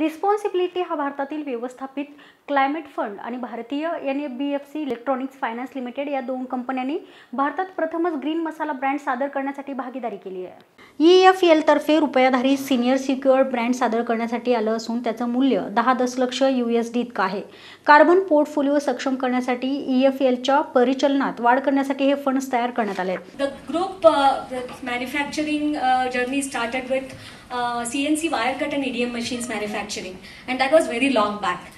Responsibility हा भारतातील व्यवस्थापित क्लायमेट फंड आणि भारतीय N F B F C electronics finance limited या दोन कंपन्यांनी भारतात प्रथमच ग्रीन मसाला ब्रँड सादर करण्यासाठी भागीदारी केली आहे. ई एफ एलतर्फे रुपयाधारी सिनियर सिक्युअर्ड ब्रँड सादर करण्यासाठी आलं असून त्याचं मूल्य दहा दशलक्ष यू एस डी इतकं आहे. कार्बन पोर्टफोलिओ सक्षम करण्यासाठी ई एफ एलच्या परिचलनात वाढ करण्यासाठी हे फंड्स तयार करण्यात आले आहेत. Group manufacturing uh, the manufacturing with C N C wire CNC wire cut and EDM manufacturing, and that was very long back.